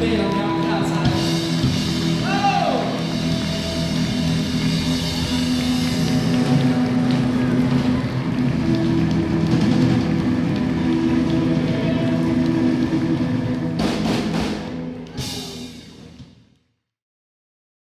可以了可